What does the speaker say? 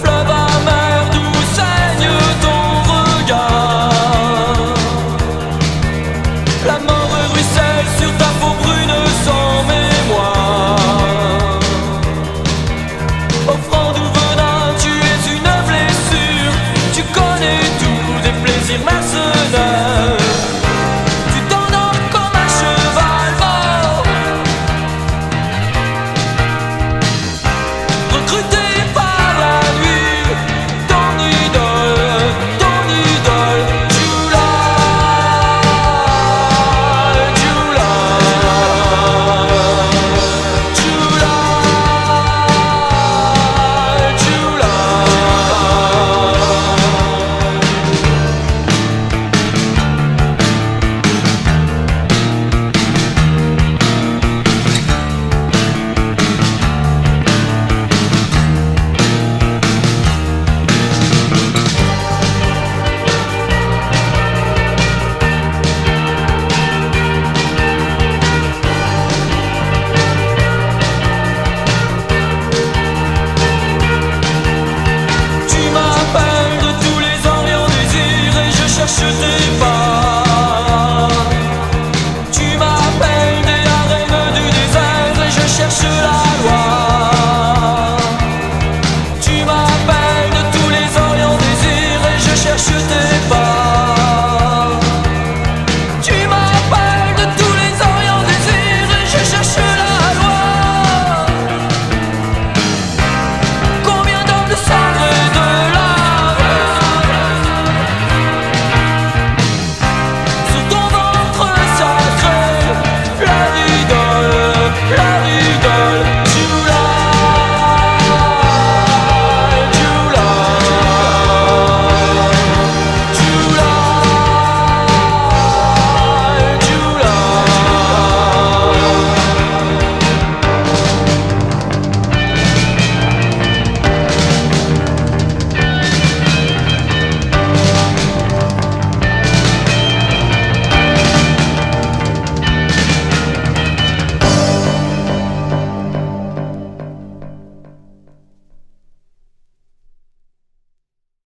Fleuve amère d'où saigne ton regard. La mort ruisse sur ta faux brune sans mémoire. Offrant ou Venin, tu es une blessure, tu connais tous des plaisirs masseurs.